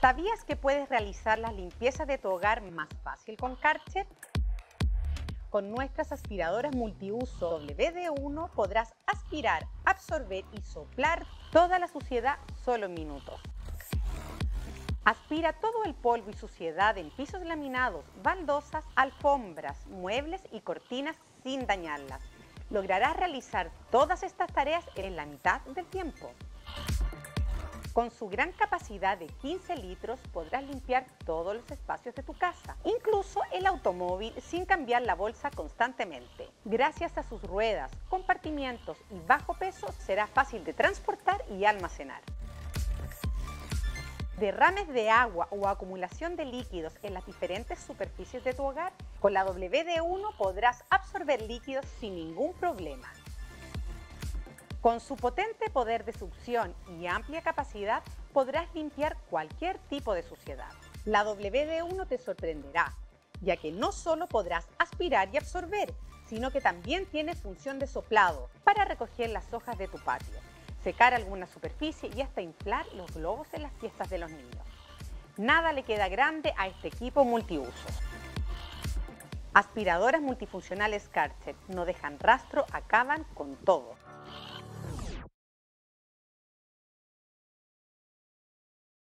¿Sabías que puedes realizar las limpiezas de tu hogar más fácil con Karcher? Con nuestras aspiradoras multiuso WD1 podrás aspirar, absorber y soplar toda la suciedad solo en minutos. Aspira todo el polvo y suciedad en pisos laminados, baldosas, alfombras, muebles y cortinas sin dañarlas. Lograrás realizar todas estas tareas en la mitad del tiempo. Con su gran capacidad de 15 litros podrás limpiar todos los espacios de tu casa, incluso el automóvil sin cambiar la bolsa constantemente. Gracias a sus ruedas, compartimientos y bajo peso será fácil de transportar y almacenar. Derrames de agua o acumulación de líquidos en las diferentes superficies de tu hogar, con la WD1 podrás absorber líquidos sin ningún problema. Con su potente poder de succión y amplia capacidad podrás limpiar cualquier tipo de suciedad. La WD1 te sorprenderá, ya que no solo podrás aspirar y absorber, sino que también tiene función de soplado para recoger las hojas de tu patio, secar alguna superficie y hasta inflar los globos en las fiestas de los niños. Nada le queda grande a este equipo multiusos. Aspiradoras multifuncionales Karcher no dejan rastro, acaban con todo.